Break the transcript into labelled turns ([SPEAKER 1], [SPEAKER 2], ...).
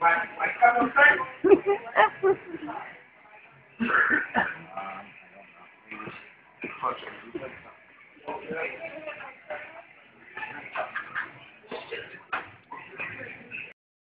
[SPEAKER 1] Outside?